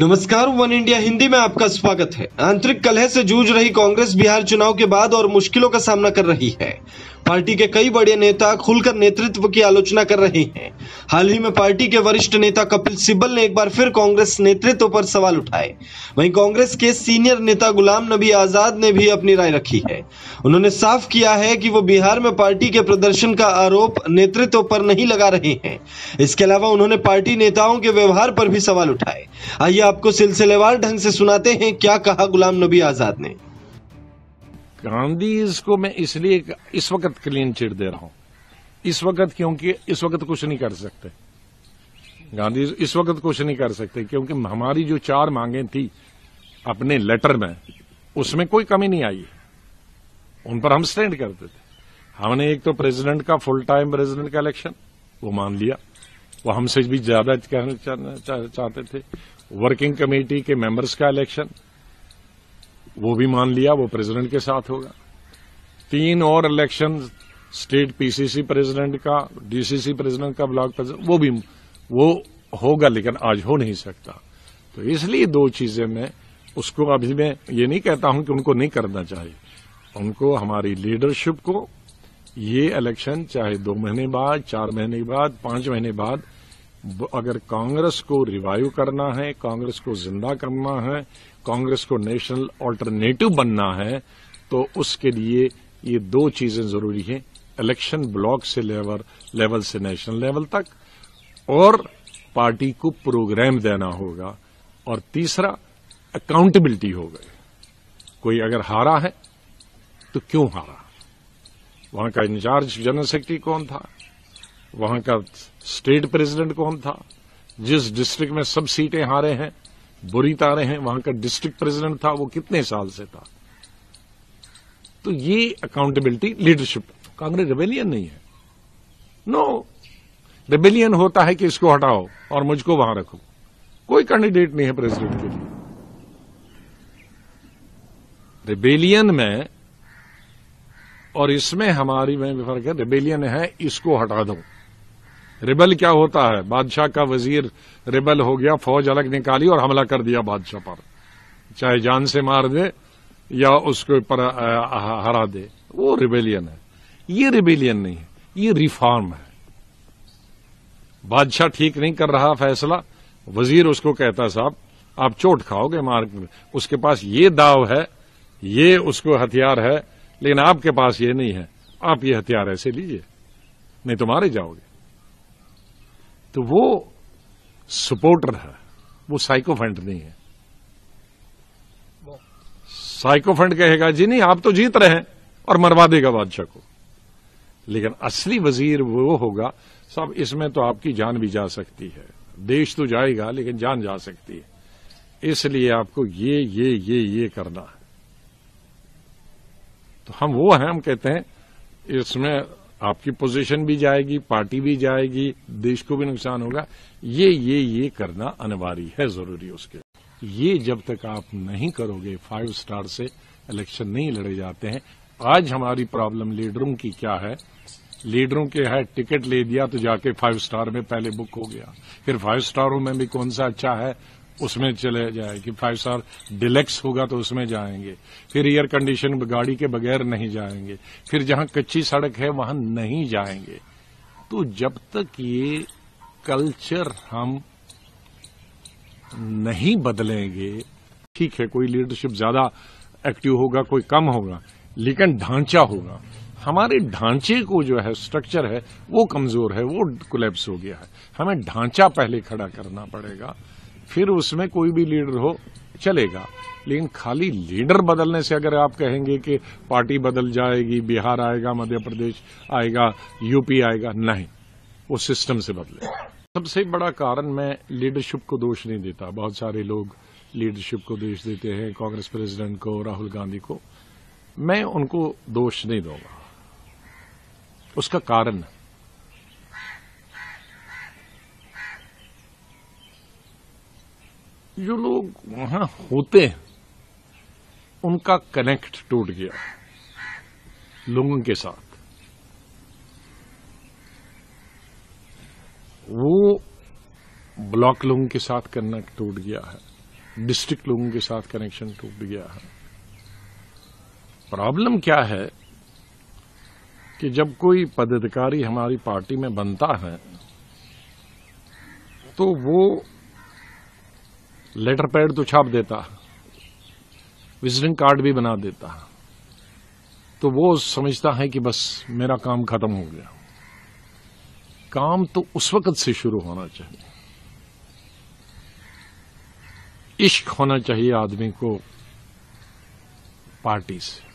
नमस्कार, one India Hindi में आपका स्वागत है। आंतरिक कलह से जूझ रही कांग्रेस बिहार चुनाव के बाद और मुश्किलों का सामना कर रही है। पार्टी के कई बड़े नेता खुलकर नेतृत्व की आलोचना कर रहे हैं। हाल ही में पार्टी के वरिष्ठ नेता कपिल सिब्बल ने एक बार फिर कांग्रेस नेतृत्व पर सवाल उठाए। वहीं कांग्रेस के सीनियर नेता गुलाम नबी आज़ाद ने भी अपनी राय रखी है। उन्होंने साफ़ किया है कि वो बिहार में पार्टी के प्रदर्शन का आरोप नेतृत्व पर नहीं लगा रहे हैं। इसके अलावा उन्होंने पार्टी नेताओं के व्यवहार पर भी सवाल उठाए। आइए आपको सिलसिलेवार ढंग से सुनाते हैं क्या कहा गुलाम नबी आज़ाद ने। गांधी को मैं इसलिए इस वक्त क्लीन चिट दे रहा हूँ। इस वक्त क्योंकि इस वक्त कुछ नहीं कर सकते। गांधी इस वक्त कुछ नहीं कर सकते क्योंकि हमारी जो चार मांगे थी अपने लेटर में, उसमें कोई कमी नहीं आई। उन पर हम स्टैंड करते थे। हमने एक तो प्रेसिडेंट का फुल टाइम प्रेसिडेंट का इलेक्शन वो मान लिया। वो हमसे भी ज़्यादा कहना चाहते थे। वर्किंग कमेटी के मेंबर्स का इलेक्शन वो भी मान लिया, वो प्रेसिडेंट के साथ होगा। तीन और इलेक्शन स्टेट पीसीसी प्रेसिडेंट का, डीसीसी प्रेसिडेंट का ब्लॉक प्रेसिडेंट, वो भी, वो होगा, लेकिन आज हो नहीं सकता। तो इसलिए दो चीज़ें मैं उसको अभी मैं ये नहीं कहता हूँ कि उनको नहीं करना चाहिए। उनको, हमारी लीडरशिप को, ये इलेक्शन चाहे दो महीने बाद, चार महीने बाद, पाँच महीने बाद अगर कांग्रेस को रिवाइव करना है, कांग्रेस को ज़िंदा करना है, कांग्रेस को नेशनल ऑल्टरनेटिव बनना है तो उसके लिए ये दो चीज़ें ज़रूरी हैं। इलेक्शन ब्लॉक से लेवल लेवल से नेशनल लेवल तक, और पार्टी को प्रोग्राम देना होगा, और तीसरा अकाउंटेबिलिटी हो गई कोई अगर हारा है तो क्यों हारा? वहाँ का इंचार्ज जनरल सेक्रेटरी कौन था? वहाँ का स्टेट प्रेसिडेंट कौन था? जिस डिस्ट्रिक्ट में सब सीटें हारे हैं, बुरी तारे हैं, वहाँ का डिस्ट्रिक्ट प्रेसिडेंट था, वो कितने साल से था? तो ये अकाउंटेबिलिटी लीडरशिप कांग्रेस रिबेलियन नहीं है। नो रिबेलियन होता है कि इसको हटाओ और मुझको वहाँ रखो। कोई कैंडिडेट नहीं है प्रेसिडेंट के लिए। रिबेलियन में और इसमें हमारी में फ़र्क है। रिबेलियन है, इसको हटा दो। रिबल क्या होता है? बादशाह का वज़ीर रिबल हो गया, फौज अलग निकाली और हमला कर दिया बादशाह पर। चाहे जान से मार दे या उसके पर हरा दे। वो रिबेलियन है। ये रिबेलियन नहीं है ये रिफॉर्म है। बादशाह ठीक नहीं कर रहा फैसला वज़ीर उसको कहता साहब आप चोट खाओगे मार उसके पास ये दाव है ये उसको हथियार है लेकिन आपके पास ये नहीं है आप ये हथियार ऐसे लीजिए नहीं तो मारे जाओगे। तो वो सपोर्टर है वो साइकोफेंट नहीं है। साइकोफेंट कहेगा जी नहीं आप तो जीत रहे हैं और मरवा देगा बादशाह को। लेकिन असली वज़ीर वो होगा, सब इसमें तो आपकी जान भी जा सकती है। देश तो जाएगा, लेकिन जान जा सकती है। इसलिए आपको ये ये ये ये करना है। तो हम वो हैं, हम कहते हैं, इसमें आपकी पोजीशन भी जाएगी पार्टी भी जाएगी, देश को भी नुकसान होगा। ये ये ये करना अनिवार्य है, ज़रूरी उसके ये जब तक आप नहीं करोगे फाइव स्टार से इलेक्शन नहीं लड़े जाते हैं आज हमारी प्रॉब्लम लीडरों की क्या है? लीडरों के है टिकट ले दिया तो जाके फाइव स्टार में पहले बुक हो गया। फिर फाइव स्टारों में भी कौन सा अच्छा है, उसमें चले जाए कि फाइव स्टार डिलेक्स होगा तो उसमें जाएँगे। फिर एयर कंडीशन गाड़ी के बगैर नहीं जाएँगे। फिर जहाँ कच्ची सड़क है, वहाँ नहीं जाएँगे। तो जब तक ये कल्चर हम नहीं बदलेंगे, ठीक है, कोई लीडरशिप ज़्यादा एक्टिव होगा, कोई कम होगा लेकिन ढांचा होगा। हमारे ढांचे को जो है स्ट्रक्चर है, वो कमज़ोर है, वो कोलेप्स हो गया है। हमें ढांचा पहले खड़ा करना पड़ेगा, फिर उसमें कोई भी लीडर हो, चलेगा। लेकिन खाली लीडर बदलने से अगर आप कहेंगे कि पार्टी बदल जाएगी, बिहार आएगा, मध्य प्रदेश आएगा यूपी आएगा, नहीं। वो सिस्टम से बदले। सबसे बड़ा कारण मैं लीडरशिप को दोष नहीं देता। बहुत सारे लोग लीडरशिप को दोष देते हैं, कांग्रेस प्रेसिडेंट को, राहुल गांधी को। मैं उनको दोष नहीं दूँगा। उसका कारण जो लोग वहाँ होते हैं, उनका कनेक्ट टूट गया। लोगों के साथ। वो ब्लॉक लोगों के साथ कनेक्ट टूट गया है। डिस्ट्रिक्ट लोगों के साथ कनेक्शन टूट गया है। प्रॉब्लम क्या है कि जब कोई पदाधिकारी हमारी पार्टी में बनता है तो वो लेटर पैड तो छाप देता है, विजिटिंग कार्ड भी बना देता है तो वो समझता है कि बस मेरा काम खत्म हो गया। काम तो उस वक्त से शुरू होना चाहिए। इश्क होना चाहिए आदमी को पार्टी से।